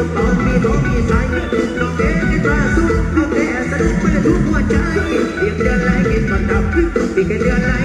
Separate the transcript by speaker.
Speaker 1: ลูกน้องมีน้องมีสาต้องเด็กที่ตาสุดเอาแต่สนุกไม่ได้ทุกหัวใจเพียงเดืนไล่กินตนดับเพียงเดืนไล่